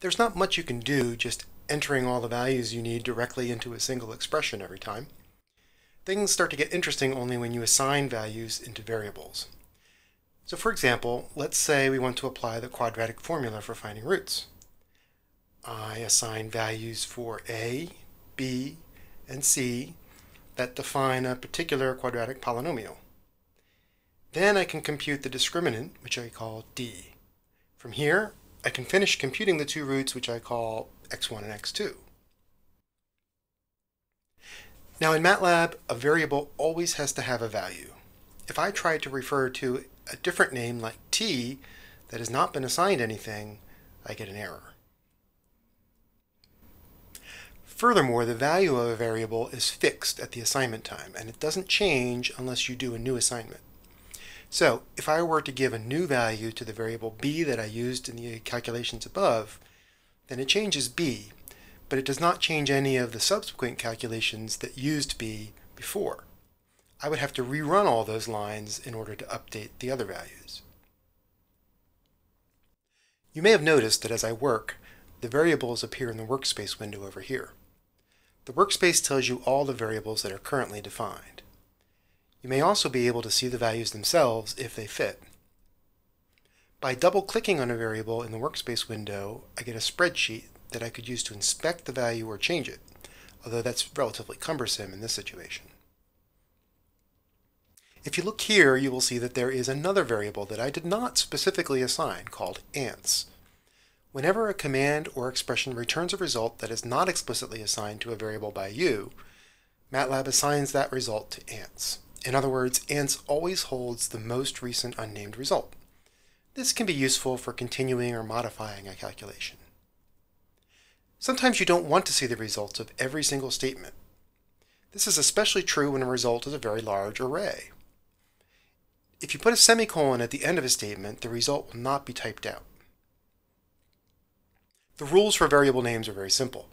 There's not much you can do just entering all the values you need directly into a single expression every time. Things start to get interesting only when you assign values into variables. So for example, let's say we want to apply the quadratic formula for finding roots. I assign values for a, b, and c that define a particular quadratic polynomial. Then I can compute the discriminant, which I call d. From here, I can finish computing the two roots which I call x1 and x2. Now in MATLAB, a variable always has to have a value. If I try to refer to a different name like t that has not been assigned anything, I get an error. Furthermore, the value of a variable is fixed at the assignment time, and it doesn't change unless you do a new assignment. So if I were to give a new value to the variable b that I used in the calculations above, then it changes b, but it does not change any of the subsequent calculations that used b before. I would have to rerun all those lines in order to update the other values. You may have noticed that as I work, the variables appear in the workspace window over here. The workspace tells you all the variables that are currently defined. You may also be able to see the values themselves if they fit. By double-clicking on a variable in the workspace window, I get a spreadsheet that I could use to inspect the value or change it, although that's relatively cumbersome in this situation. If you look here, you will see that there is another variable that I did not specifically assign called ans. Whenever a command or expression returns a result that is not explicitly assigned to a variable by you, MATLAB assigns that result to ans. In other words, ans always holds the most recent unnamed result. This can be useful for continuing or modifying a calculation. Sometimes you don't want to see the results of every single statement. This is especially true when a result is a very large array. If you put a semicolon at the end of a statement, the result will not be typed out. The rules for variable names are very simple.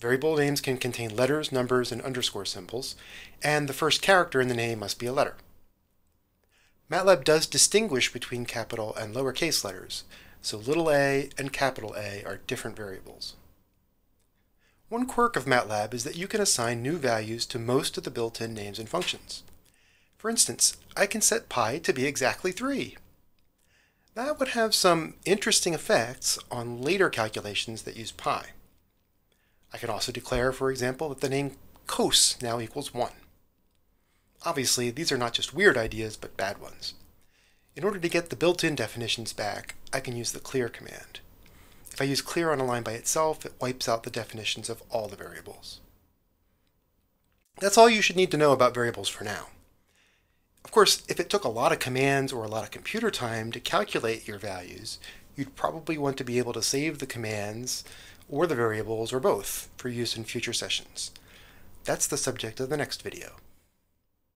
Variable names can contain letters, numbers, and underscore symbols, and the first character in the name must be a letter. MATLAB does distinguish between capital and lowercase letters, so little a and capital A are different variables. One quirk of MATLAB is that you can assign new values to most of the built-in names and functions. For instance, I can set pi to be exactly 3. That would have some interesting effects on later calculations that use pi. I can also declare, for example, that the name cos now equals 1. Obviously, these are not just weird ideas, but bad ones. In order to get the built-in definitions back, I can use the clear command. If I use clear on a line by itself, it wipes out the definitions of all the variables. That's all you should need to know about variables for now. Of course, if it took a lot of commands or a lot of computer time to calculate your values, you'd probably want to be able to save the commands or the variables or both for use in future sessions. That's the subject of the next video.